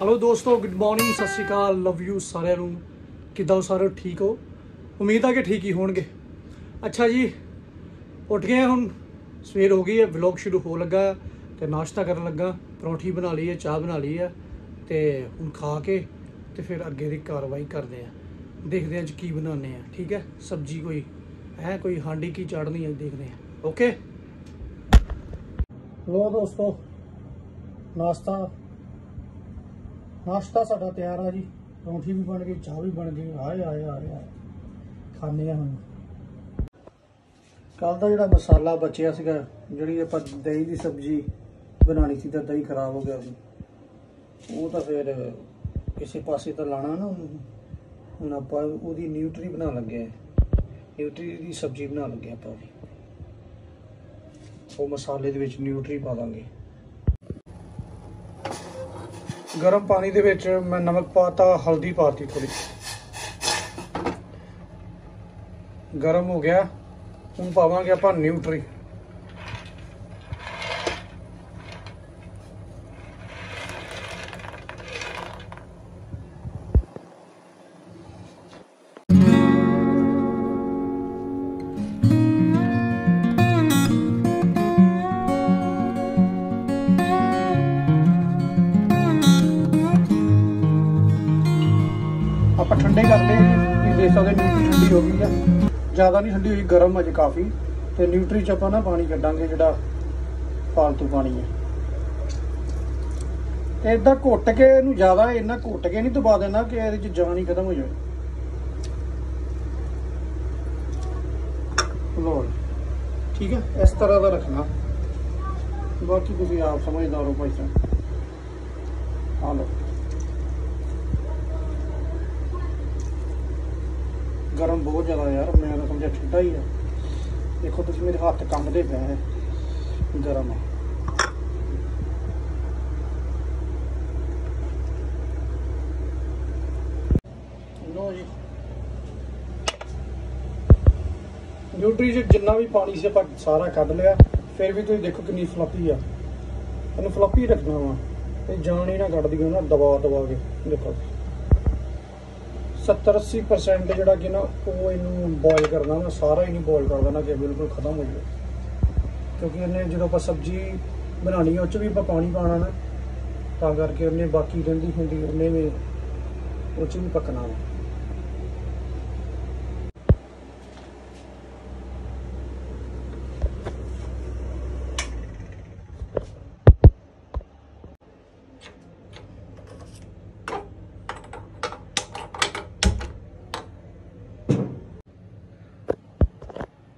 Hello ਦੋਸਤੋ good morning ਸਤਿ ਸ਼੍ਰੀ ਅਕਾਲ love you ਸਾਰਿਆਂ ਨੂੰ। ਕਿੱਦਾਂ ਹੋ ਸਾਰੇ? ਠੀਕ ਹੋ? ਉਮੀਦ ਆ ਕਿ ਠੀਕ ਹੀ ਹੋਣਗੇ। ਅੱਛਾ ਜੀ, ਉੱਠ ਗਏ ਹੁਣ। ਸਵੇਰ ਹੋ ਗਈ ਹੈ ਵਲੌਗ ਸ਼ੁਰੂ ਹੋ ਲੱਗਾ ਹੈ ਤੇ ਨਾਸ਼ਤਾ ਕਰਨ ਲੱਗਾ। ਪਰੌਂਠੀ ਬਣਾ ਲਈ ਹੈ, ਚਾਹ ਬਣਾ ਲਈ ਹੈ ਤੇ ਹੁਣ ਖਾ ਕੇ ਤੇ ਫਿਰ ਅੱਗੇ ਦੀ ਕਾਰਵਾਈ ਕਰਦੇ ਆ ਦੇਖਦੇ ਹਾਂ ਅੱਜ ਕੀ ਬਣਾਉਂਦੇ ਆ ਠੀਕ ਹੈ? ਸਬਜੀ ਕੋਈ ਹੈ? ਕੋਈ ਹਾਂਡੀ ਕੀ ਚਾੜਨੀ ਹੈ? ਦੇਖਦੇ ਆ ਓਕੇ ਲੋ ਦੋਸਤੋ, ਨਾਸ਼ਤਾ ਨਾਸ਼ਤਾ ਸਾਡਾ ਤਿਆਰ ਆ ਜੀ। ਪਰੌਂਠੀ ਵੀ ਬਣ ਗਈ, ਚਾਹ ਵੀ ਬਣ ਗਈ। ਆਏ ਆਏ ਆਏ ਆਏ। ਖਾਣੇ ਆ ਹੁਣ। ਕੱਲ ਦਾ ਜਿਹੜਾ ਮਸਾਲਾ ਬਚਿਆ ਸੀਗਾ, ਜਿਹੜੀ ਆਪਾਂ ਦਹੀਂ ਦੀ ਸਬਜ਼ੀ ਬਣਾਣੀ ਸੀ ਤਾਂ ਦਹੀਂ ਖਰਾਬ ਹੋ ਗਿਆ ਸੀ। ਉਹ ਤਾਂ ਫਿਰ ਕਿਸੇ ਪਾਸੇ ਤਾਂ ਲਾਣਾ ਨਾ ਉਹਨੂੰ। ਹੁਣ ਆਪਾਂ ਉਹਦੀ ਨਿਊਟਰੀ ਬਣਾ ਲੱਗੇ ਨਿਊਟਰੀ ਦੀ ਸਬਜ਼ੀ ਬਣਾ ਲੱਗੇ ਆਪਾਂ ਉਹਦੀ ਉਹ ਮਸਾਲੇ ਦੇ ਵਿੱਚ ਨਿਊਟਰੀ ਪਾ ਦਾਂਗੇ। ਗਰਮ ਪਾਣੀ ਦੇ ਵਿੱਚ ਮੈਂ ਨਮਕ ਪਾਤਾ, ਹਲਦੀ ਪਾਤੀ ਥੋੜੀ ਗਰਮ ਹੋ ਗਿਆ। ਹੁਣ ਪਾਵਾਂਗੇ ਆਪਾਂ ਨਿਊਟਰੀ ਆਪਾਂ ਠੰਡੇ ਕਰ ਲਏ ਜੀ ਸਕਦੇ ਨਿਊਟਰੀ ਠੰਡੀ ਹੋ ਗਈ ਆ। ਜ਼ਿਆਦਾ ਨਹੀਂ ਠੰਡੀ ਹੋਈ, ਗਰਮ ਅਜੇ ਕਾਫੀ। ਤੇ ਨਿਊਟਰੀ ਚ ਆਪਾਂ ਨਾ ਪਾਣੀ ਕੱਢਾਂਗੇ ਜਿਹੜਾ ਫਾਲਤੂ ਪਾਣੀ ਹੈ ਇਦਾਂ ਘੁੱਟ ਕੇ ਇਹਨੂੰ ਜ਼ਿਆਦਾ ਇੰਨਾ ਘੁੱਟ ਕੇ ਨਹੀਂ ਦਬਾ ਦੇਣਾ ਕਿ ਇਹਦੇ ਚ ਜਾਨ ਹੀ ਖਤਮ ਹੋ ਜਾਵੇ। ਲੋ ਠੀਕ ਹੈ ਇਸ ਤਰ੍ਹਾਂ ਦਾ ਰੱਖਣਾ। ਬਾਕੀ ਤੁਸੀਂ ਆਪ ਸਮਝਦਾਰ ਹੋ ਭਾਈ ਸਾਹਿਬ। ਆ ਲਓ। ਗਰਮ ਬਹੁਤ ਜ਼ਿਆਦਾ ਯਾਰ, ਮੈਂ ਤਾਂ ਸਮਝਿਆ ਠੰਡਾ ਹੀ ਆ। ਦੇਖੋ ਤੁਸੀਂ ਮੇਰੇ ਹੱਥ ਕੰਬਦੇ ਪਏ ਹੈ ਗਰਮ ਆ। ਲੋ ਜੀ। ਨਿਊਟਰੀ ਚ ਜਿੰਨਾ ਵੀ ਪਾਣੀ ਸੀ ਆਪਾਂ ਸਾਰਾ ਕੱਢ ਲਿਆ। ਫਿਰ ਵੀ ਤੁਸੀਂ ਦੇਖੋ ਕਿੰਨੀ ਫਲੱਪੀ ਆ। ਇਹਨੂੰ ਫਲੱਪੀ ਰੱਖਣਾ ਵਾ। ਤੇ ਜਾਨ ਹੀ ਨਾ ਕੱਢਦੀ ਨਾ ਦਬਾ ਦਬਾ ਕੇ। ਦੇਖੋ। 70 80% ਜਿਹੜਾ ਕਿ ਨਾ ਉਹ ਇਹਨੂੰ ਬੋਇਲ ਕਰਨਾ ਨਾ, ਸਾਰਾ ਹੀ ਨਹੀਂ ਬੋਇਲ ਕਰ ਦੇਣਾ ਕਿ ਬਿਲਕੁਲ ਖਤਮ ਹੋ ਜਾਵੇ। ਕਿਉਂਕਿ ਇਹਨੇ ਜਦੋਂ ਆਪਾਂ ਸਬਜ਼ੀ ਬਣਾਣੀ ਉਹ ਚ ਵੀ ਆਪਾਂ ਪਾਣੀ ਪਾਣਾ ਨਾ, ਤਾਂ ਕਰਕੇ ਉਹਨੇ ਬਾਕੀ ਰਹਿੰਦੀ ਹੁੰਦੀ ਉਹਨੇ ਵੀ, ਉਹ ਚ ਵੀ ਪਕਣਾ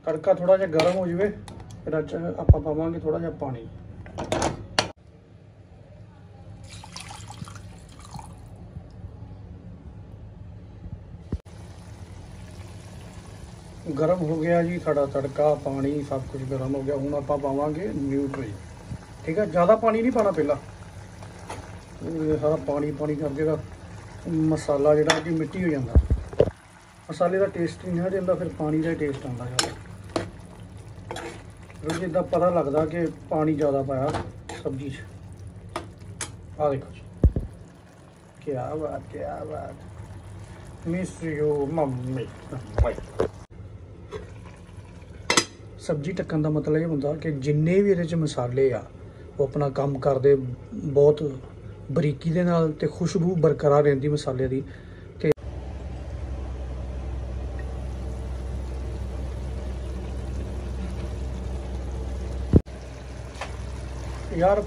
ਤੜਕਾ ਥੋੜਾ ਜਿਹਾ ਗਰਮ ਹੋ ਜਾਵੇ, ਫਿਰ ਅੱਜ ਆਪਾਂ ਪਾਵਾਂਗੇ ਥੋੜਾ ਜਿਹਾ ਪਾਣੀ। ਗਰਮ ਹੋ ਗਿਆ ਜੀ ਸਾਡਾ ਤੜਕਾ, ਪਾਣੀ ਸਭ ਕੁਝ ਗਰਮ ਹੋ ਗਿਆ। ਹੁਣ ਆਪਾਂ ਪਾਵਾਂਗੇ ਨਿਊਟਰੀ। ਠੀਕ ਹੈ ਜ਼ਿਆਦਾ ਪਾਣੀ ਨਹੀਂ ਪਾਣਾ ਪਹਿਲਾਂ। ਇਹ ਸਾਰਾ ਪਾਣੀ ਪਾਣੀ ਕਰਕੇ ਦਾ ਮਸਾਲਾ ਜਿਹੜਾ ਕਿ ਮਿੱਟੀ ਹੋ ਜਾਂਦਾ। ਮਸਾਲੇ ਦਾ ਟੇਸਟ ਨਹੀਂ ਆ ਜਾਂਦਾ ਫਿਰ ਪਾਣੀ ਦਾ ਟੇਸਟ ਆਉਂਦਾ ਜ਼ਿਆਦਾ। ਫਿਰ ਜਿੱਦਾਂ ਪਤਾ ਲੱਗਦਾ ਕਿ ਪਾਣੀ ਜ਼ਿਆਦਾ ਪਾਇਆ ਸਬਜ਼ੀ 'ਚ। ਆ ਦੇਖੋ ਕੀ ਬਾਤ ਕੀ ਬਾਤ। Miss you mummy. ਸਬਜ਼ੀ ਟੱਕਣ ਦਾ ਮਤਲਬ ਇਹ ਹੁੰਦਾ ਕਿ ਜਿੰਨੇ ਵੀ ਇਹਦੇ 'ਚ ਮਸਾਲੇ ਆ, ਉਹ ਆਪਣਾ ਕੰਮ ਕਰਦੇ ਬਹੁਤ ਬਰੀਕੀ ਦੇ ਨਾਲ ਤੇ ਖੁਸ਼ਬੂ ਬਰਕਰਾਰ ਰਹਿੰਦੀ ਮਸਾਲੇ ਦੀ। ਯਾਰ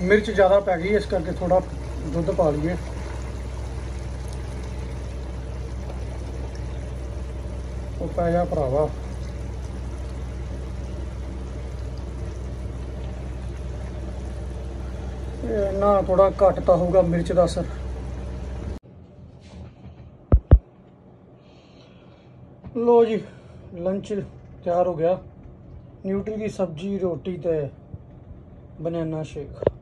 ਮਿਰਚ ਜ਼ਿਆਦਾ ਪੈ ਗਈ, ਇਸ ਕਰਕੇ ਥੋੜਾ ਦੁੱਧ ਪਾ ਲਈਏ। ਉਹ ਪੈ ਗਿਆ ਭਰਾਵਾ। ਨਾ ਥੋੜਾ ਘੱਟ ਤਾਂ ਹੋਊਗਾ, ਮਿਰਚ ਦਾ ਅਸਰ। ਲੋ ਜੀ ਲੰਚ ਤਿਆਰ ਹੋ ਗਿਆ। ਨਿਊਟਰੀ ਦੀ ਸਬਜ਼ੀ, ਰੋਟੀ ਤੇ ਬਨਾਨਾ ਸ਼ੇਕ